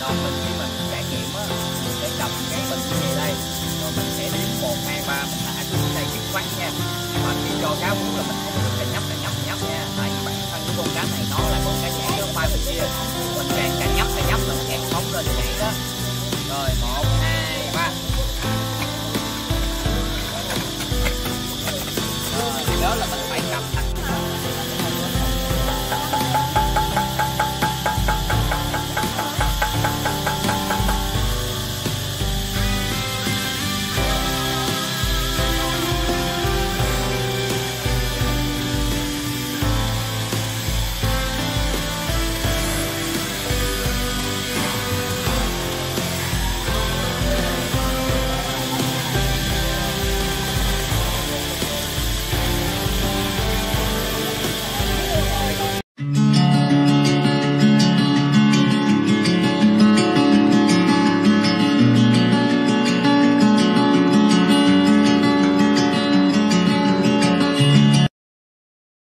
là mình khi mình trải nghiệm á mình sẽ cầm cái bình như đây. Rồi mình sẽ đếm một, hai, ba, mình thả xuống đây dứt khoát nha. Và khi cho cá muốn là mình không được là nhấp là nhấp nhấp nha. Tại vì bản thân của con cá này nó là con cá nhảy nó bay bên kia. Mình càng càng nhấp là nhấp là nó càng phóng lên nhảy đó. Rồi mọi